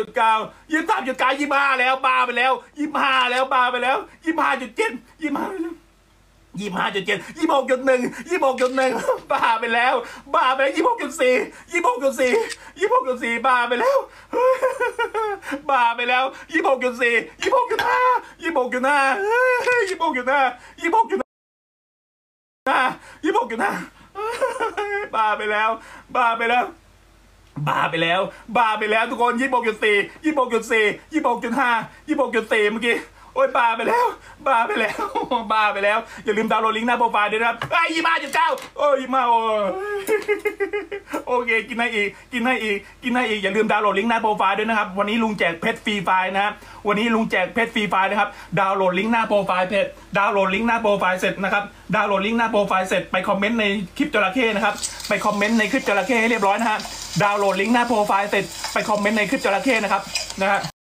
จุดเก้ายี่สามจุดเก้ายี่ห้าแล้วบาไปแล้วยี่ห้าแล้วบาไปแล้วยี่ห้าจุดเจ็ดยี่ห้ายี่ห้าจุดเจ็ดยี่หกจุดหนึ่งยี่หกจุดหนึ่งบาไปแล้วบาไปแล้วยี่หกจุดสี่ยี่หกจุดสี่ยี่หกจุดสี่บาไปแล้วบาไปแล้วยี่หกจุดสี่ยี่หกจุดห้ายี่หกจุดห้ายี่หกจุดห้ายี่หกจุดห้ายี่หกจุดห้าบ้าไปแล้วบ้าไปแล้ว บ้าไปแล้วบ้าไปแล้วทุกคนยี่หกจุดสี่ยี่หกจุดสี่ยี่หกจุดห้ายี่หกจุดสี่เมื่อกี้โอ้ยบ้าไปแล้วบ้าไปแล้วบ้าไปแล้ว อย่าลืมดาวน์โหลดลิงก์หน้าโปรไฟล์ด้วยนะครับไอ้ยี่ห้าจุดเก้าโอ้ยยี่ห้าโอ้ยโอเค กินให้อีก กินให้อีก กินให้อีก อย่าลืมดาวน์โหลดลิงก์หน้าโปรไฟล์ด้วยนะครับ วันนี้ลุงแจกเพชร Free Fire นะครับ วันนี้ลุงแจกเพชร Free Fire นะครับ ดาวน์โหลดลิงก์หน้าโปรไฟล์เพจดาวน์โหลดลิงก์หน้าโปรไฟล์เสร็จนะครับ ดาวน์โหลดลิงก์หน้าโปรไฟล์เสร็จ ไปคอมเมนต์ในคลิปจระเข้นะครับ ไปคอมเมนต์ในคลิปจระเข้ให้เรียบร้อยนะฮะ ดาวน์โหลดลิงก์หน้าโปรไฟล์เสร็จไปคอมเมนต์ในคลิปจระเข้นะครับนะฮะ